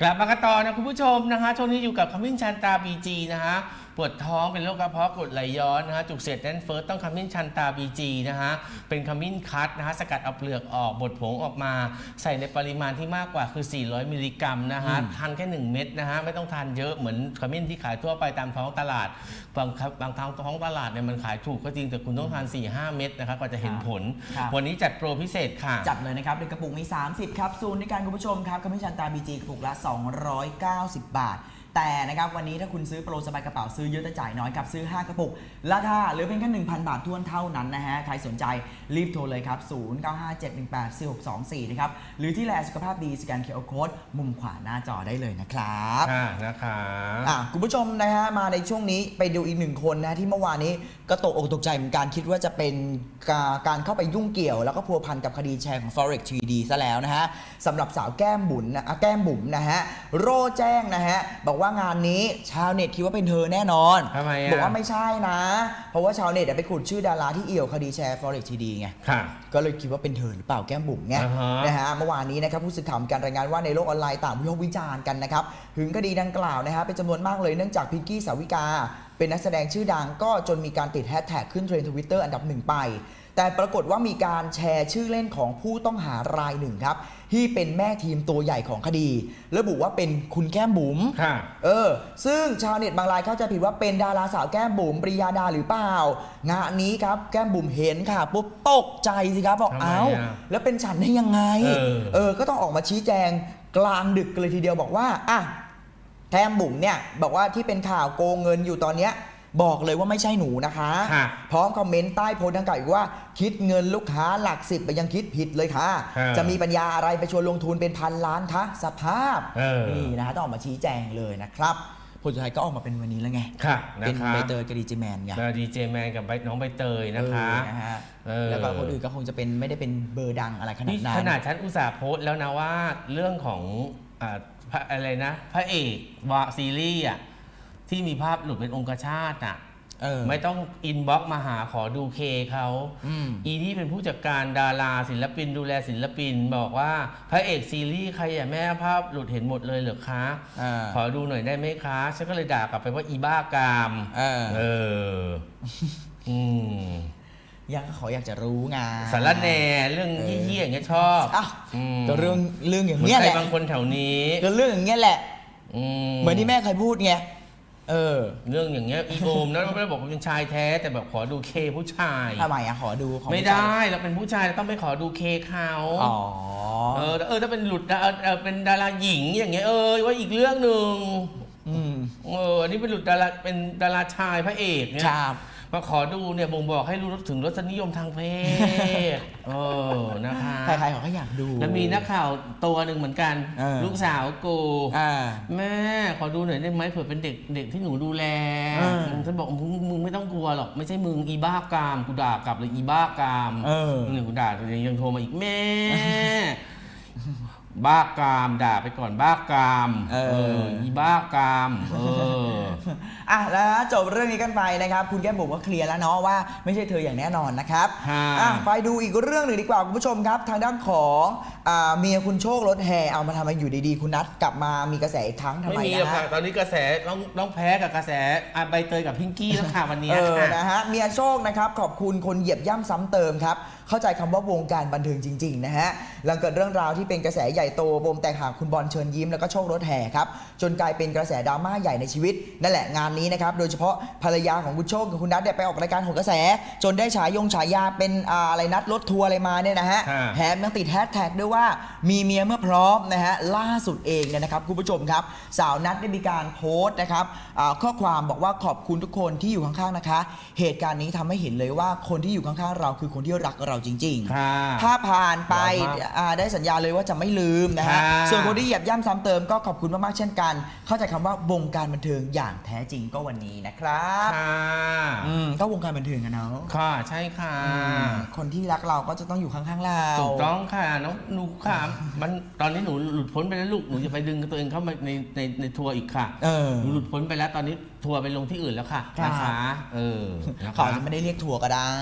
กลับมากันต่อนะคุณผู้ชมนะคะช่วงนี้อยู่กับขมิ้นชันตรา BG นะคะ ปวดท้องเป็นโรคกระเพาะกรดไหลย้อนนะคะจุกเสียดแน่นเฟ้อต้องขมิ้นชันตรา BG นะคะเป็นขมิ้นคัดนะคะสกัดเอาเปลือกออกบดผงออกมา ใส่ในปริมาณที่มากกว่าคือ 400 มิลลิกรัมนะคะทานแค่ 1 เม็ดนะคะไม่ต้องทานเยอะเหมือนขมิ้นที่ขายทั่วไปตามท้องตลาด บางครับบางทางท้องตลาดเนี่ยมันขายถูกก็จริงแต่คุณต้องทาน 4-5 เม็ดนะคะกว่าจะเห็นผลครับวันนี้จัดโปรพิเศษค่ะ จัดเลยนะครับในกระปุกมี 30แคปซูลในการคุณผู้ชมครับขมิ้นชันตรา BG กระปุกละ 290 บาท แต่นะครับวันนี้ถ้าคุณซื้อโปรสบายกระเป๋าซื้อเยอะแต่จ่ายน้อยครับซื้อ 5 กระปุกราคาเหลือเพียงแค่1,000 บาทถ้วนเท่านั้นนะฮะใครสนใจรีบโทรเลยครับ 0957184624 นะครับหรือที่ไลน์สุขภาพดีสแกน QR code มุมขวาหน้าจอได้เลยนะครับค่ะนะคะอะคุณผู้ชมนะฮะมาในช่วงนี้ไปดูอีกหนึ่งคนนะที่เมื่อวานนี้ก็ตกอกตกใจเหมือนกันคิดว่าจะเป็นกาการเข้าไปยุ่งเกี่ยว แล้วก็พัวพันกับคดีแชร์ของ Forex 3D ซะแล้วนะฮะสำหรับสาวแก้มบุ๋นนะอะแก้มบุ๋มนะฮะโร่แจ้งนะฮะบอกว่างานนี้ชาวเน็ตคิดว่าเป็นเธอแน่นอนทำไมอะบอกว่าไม่ใช่นะ เพราะว่าชาวเน็ตอะไปขุดชื่อดาราที่เอี่ยวคดีแชร์ Forex 3D ไงค่ะก็เลยคิดว่าเป็นเธอหรือเปล่าแก้มบุ๋มไงอ่าฮะ นะฮะเมื่อวานนี้นะครับผู้สื่อข่าวมีการรายงานว่าในโลกออนไลน์ต่างวิพากษ์วิจารณ์กันนะครับถึงคดีดังกล่าวนะฮะเป็นจำนวนมากเลยเนื่องจากพิงกี้สาวิกา เป็นนักแสดงชื่อดังก็จนมีการติดแฮชแท็กขึ้นเทรนด์ทวิตเตอร์อันดับหนึ่งไป แต่ปรากฏว่ามีการแชร์ชื่อเล่นของผู้ต้องหารายหนึ่งครับ ที่เป็นแม่ทีมตัวใหญ่ของคดี ระบุว่าเป็นคุณแก้มบุ๋มค่ะเออ ซึ่งชาวเน็ตบางรายเข้าใจผิดว่าเป็นดาราสาวแก้มบุ๋มปริยาดาหรือเปล่า งานนี้ครับแก้มบุ๋มเห็นค่ะปุ๊บตกใจสิครับบอกทำไมเอ้าอะแล้วเป็นฉันได้ยังไงเออเออ ก็ต้องออกมาชี้แจงกลางดึกกันเลยทีเดียวบอกว่าอะ แก้มบุ๋มเนี่ยบอกว่าที่เป็นข่าวโกงเงินอยู่ตอนเนี้ยบอกเลยว่าไม่ใช่หนูนะคะ ค่ะพร้อมคอมเมนต์ใต้โพสต์ดังกล่าวอีกว่า คิดเงินลูกค้าหลักสิบไปยังคิดผิดเลยค่ะค่ะจะมีปัญญาอะไรไปชวนลงทุนเป็นพันล้านคะสภาพ เออนี่นะฮะต้องออกมาชี้แจงเลยนะครับ ผลสุดท้ายก็ออกมาเป็นวันนี้แล้วไง ค่ะนะเป็นคะใบเตยกับดีเจแมนไงดีเจแมนกับใบน้องใบเตยนะคะ เออนะฮะเออ แล้วก็คนอื่นก็คงจะเป็นไม่ได้เป็นเบอร์ดังอะไรขนาดนี่นั้น ขนาดฉันอุตส่าห์โพสต์แล้วนะว่าเรื่องของ อ่าพระอะไรนะ พระเอกวายซีรีส์อะที่มีภาพหลุดเป็นองคชาตอะเออไม่ต้อง inbox มาหาขอดูเคเขาอืมอีที่เป็นผู้จัดการดาราศิลปินดูแลศิลปิน บอกว่าพระเอกซีรีส์ใครอย่าแม่ภาพหลุดเห็นหมดเลยเหรอคะอ่าขอดูหน่อยได้ไหมคะฉันก็เลยด่ากลับไปว่าอีบ้ากาม เออเอออืม ยังขออยากจะรู้ไงสารแหน่เรื่องเยี่ยๆอย่างเงี้ยชอบอ้าวอืมก็เรื่องเรื่องอย่างเหมือนเงี้ยใคแหรละบางคนแถวนี้ก็เรื่องอย่างเงี้ยแหละ อืเหมือนที่แม่เคยพูดไงเออเรื่องอย่างเงี้ยอีโอมนะไม่ได้บอกว่าเป็นชายแท้แต่แบบขอดูเคผู้ชาย ทำไมอะขอดูของไม่ได้เราเป็นผู้ชายเราต้องไปขอดูเคเขาอ๋อเออเออถ้าเป็นหลุดเออเออเป็นดาราหญิงอย่างเงี้ยเออว่าอีกเรื่องหนึ่งอืมเอออันนี้เป็นหลุดดาราเป็นดาราชายพระเอกเนี่ย ครับ มาขอดูเนี่ยบ่งบอกให้รู้ถึงรสนิยมทางเพศเออนะคะใครๆเขาก็อยากดู แล้วมีนักข่าวตัวหนึ่งเหมือนกัน เออลูกสาวกูอ่าแม่ขอดูหน่อยได้ไหมเผื่อเป็นเด็กเด็กที่หนูดูแลเออ ฉันบอกมึงมึงไม่ต้องกลัวหรอกไม่ใช่มึงอีบ้ากามกูด่ากลับเลยอีบ้ากาม เออ หนึ่งกูด่ายังโทรมาอีกแม่ บ้ากามด่าไปก่อนบ้ากามเอออีบ้ากามเอออะแล้วจบเรื่องนี้กันไปนะครับ คุณแก้มบุ๋มก็เคลียร์แล้วเนาะว่าไม่ใช่เธออย่างแน่นอนนะครับฮะอะไปดูอีกเรื่องหนึ่งดีกว่าคุณผู้ชมครับ ทางด้านของอ่าเมียคุณโชครถแห่เอามาทำมาอยู่ดีๆ คุณนัทกลับมามีกระแสอีกครั้งทำไม่ไมมีหรอกนะค่ะฮะตอนนี้กระแสต้องต้องแพ้กับกระแสอะใบเตยกับพิงกี้แล้วค่ะวันนี้เออค่ะนะฮะเมียโชคนะครับขอบคุณคนเหยียบย่ำซ้ำเติมครับเข้าใจคำว่าวงการบันเทิงจริงๆนะฮะหลังเกิดเรื่องราวที่เป็นกระแสใหญ่โตปมแตกหักคุณบอลเชิญยิ้มแล้วก็โชครถแห่ครับจนกลายเป็นกระแสดราม่าใหญ่ในชีวิตนั่นแหละงานนี้นะครับโดยเฉพาะภรรยาของคุณโชคกับคุณนัทเนี่ยไปออกรายการของกระแส จนได้ฉายงฉายาเป็นอ่าอะไรนัดรถทัวร์อะไรมาเนี่ยนะฮะค่ะแถมยังติดแฮชแท็กด้วยว่ามีเมียเมื่อพร้อมนะฮะล่าสุดเองเนี่ยนะครับคุณผู้ชมครับ สาวนัทได้มีการโพสต์นะครับอ่าข้อความบอกว่าขอบคุณทุกคนที่อยู่ข้างๆนะคะ เหตุการณ์นี้ทำให้เห็นเลยว่าคนที่อยู่ข้างๆเราคือคนที่รักเราจริงค่ะๆถ้าผ่านไปยอมรับอ่าได้สัญญาเลยว่าจะไม่ลืมนะฮะค่ะส่วนคนที่เหยียบย่ำซ้ำเติมก็ขอบคุณมาก ๆ เช่นกัน เข้าใจคำว่าวงการบันเทิงอย่างแท้จริงก็วันนี้นะครับค่ะอืมก็วงการบันเทิงกันเนาะค่ะใช่ค่ะอืมคนที่รักเราก็จะต้องอยู่ข้าง ๆ เรา ถูกต้องค่ะน้องหนูค่ะ มันตอนนี้หนูหลุดพ้นไปแล้วลูก หนูจะไปดึงตัวเองเข้ามาในในในทัวร์อีกค่ะเออหนูหลุดพ้นไปแล้วตอนนี้ทัวร์ไปลงที่อื่นแล้วค่ะครับนะคะเออนะเขาคะอาจจะไม่ได้เรียกทัวร์ก็ได้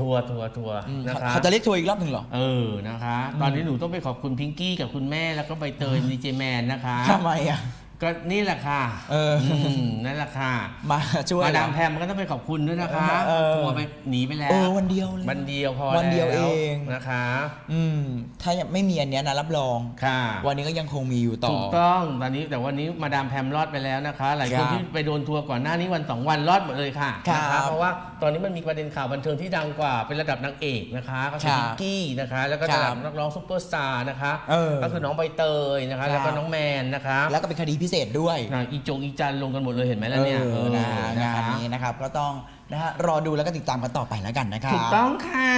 ทัวร์ทัวร์ทัวร์อืมนะคะเขาจะเรียกทัวร์อีกรอบหนึ่งเหรอ เออนะคะ ตอนนี้หนูต้องไปขอบคุณพิงกี้กับคุณแม่แล้วก็ใบเตยดีเจแมนนะคะ ทำไมอะ ก็นี่แหละค่ะเอออืมนั่นแหละค่ะมาช่วยมาเหรดาอมแพมก็ต้องไปขอบคุณด้วยนะคะเออทัวร์ไปหนีไปแล้วเออวันเดียวเลยวันเดียวพอวันเดียวแล้เองนะคะ อืมถ้ายังไม่มีอันเนี้ยนะรับรองค่ะ วันนี้ก็ยังคงมีอยู่ต่อถูกต้องตอนนี้แต่วันนี้มาดามแพมรอดไปแล้วนะคะ หลายคนครับที่ไปโดนทัวร์ก่อนหน้านี้วันสองวันรอดหมดเลยค่ะครับนะคะเพราะว่าตอนนี้มันมีประเด็นข่าวบันเทิงที่ดังกว่าเป็นระดับนางเอกนะคะก็คือครับพิกกี้นะคะ แล้วก็ครับระดับนักร้องซุปเปอร์สตาร์นะคะเออก็คือน้องใบเตยนะคะครับแล้วก็น้องแมนนะคะ แล้วก็เป็นคดีพิเศษด้วยนะอีจงอีจันลงกันหมดเลยเห็นไหมล่ะเนี่ยเออนะเอองานคะนี้นะครับก็ต้องนะฮะรอดูแล้วก็ติดตามกันต่อไปแล้วกันนะครับถูกต้องค่ะ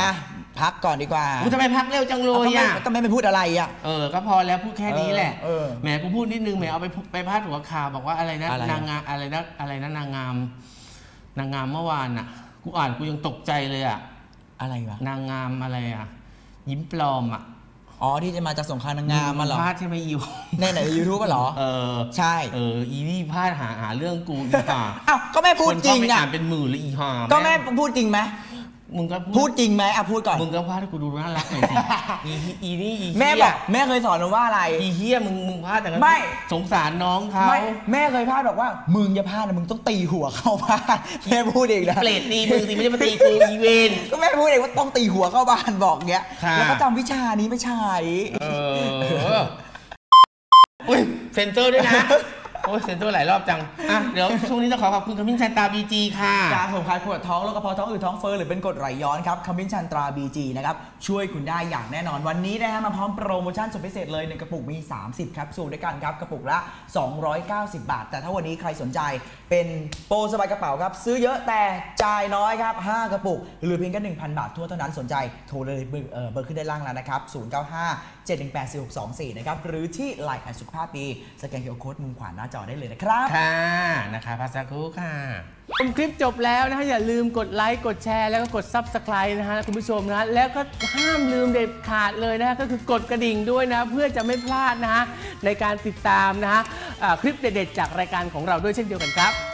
อะพักก่อนดีกว่าอุ๊ยทำไมพักเร็วจังเลเอายก็ไม่อะก็ไม่ไปพูดอะไรอะเออก็พอแล้วพูดแค่นี้แหละเออเออแหมกูพูดนิดนึงแหมเอาไปพูไปพาดหัวข่าวบอกว่าอะไรนะอะไรอะนางงามอะไรนะอะไรนะนางงาม นางงามเมื่อวานอะ กูอ่านกูยังตกใจเลยอะอะไรวะนางงามอะไรอะ ยิ้มปลอมอะ อ๋อที่จะมาจากสงครามนางงามมาเหรอพลาดใช่ไหมอิวในไหนยูทูบเหรอ เออ ใช่ เออ อีนี่พลาดหาหาเรื่องกูอีป่าอ้าวก็แม่พูดคนจริเข้างไปอะอ่านเป็นหมื่นเลยอีห่าก็แม่พูดจริงไหม มึงก็พูดจริงไหมอะพูดก่อนมึงก็พลาดให้กูดูน่ารักหน่อยสิอีอีนี่อีเหี้ยแม่บอกแม่เคยสอนหนูว่าอะไรอีเฮียมึงมึงพลาดแต่ก็ไม่สงสารน้องเขาไม่แม่เคยพลาดบอกว่า มึงอย่าพลาดนะมึงต้องตีหัวเข้าบ้านแม่พูดเองนะเปรตตีมึงสิไม่ได้มาตีกูอีเวนก็แม่พูดเองว่าต้องตีหัวเข้าบ้านบอกเงี้ยค่ะแล้วก็จำวิชานี้ไม่ใช่เอออุ้ยเซ็นเซอร์ด้วยนะ โอ้ยเซ็นเซอร์หลายรอบจัง อะ เดี๋ยวช่วงนี้ต้องขอขอบคุณขมิ้นชันตาบีจีค่ะการสมคายปวดท้องแล้วก็เพาะท้องอืดท้องเฟ้อหรือเป็นกรดไหลย้อนครับขมิ้นชันตรา BG นะครับช่วยคุณได้อย่างแน่นอนวันนี้นะฮะมาพร้อมโปรโมชั่นสุดพิเศษเลยในกระปุกมี 30แคปซูลด้วยกันครับกระปุกละ 290 บาท แต่ถ้าวันนี้ใครสนใจเป็นโปรสบายกระเป๋าครับซื้อเยอะแต่จ่ายน้อยครับ5กระปุกหรือเพียงแค่1,000 บาทถ้วนเท่านั้นสนใจโทรเลยเบอร์เอ่อเบอร์ขึ้นด้านล่างแล้วนะครับ095 718 4624นะครับหรือที่ไลน์แอดสุขภาพดีสแกน QR code มุมขวาหน้าจอได้เลยนะครับค่ะนะคะพักสักครู่ค่ะชมคลิปจบแล้วนะฮะอย่าลืมกดไลค์กดแชร์แล้วก็กด Subscribe นะฮะคุณผู้ชมนะแล้วก็ห้ามลืมเด็ดขาดเลยนะฮะก็คือกดกระดิ่งด้วยนะ เพื่อจะไม่พลาดนะฮะในการติดตามนะฮะอ่าคลิปเด็ดๆจากรายการของเราด้วยเช่นเดียวกันครับ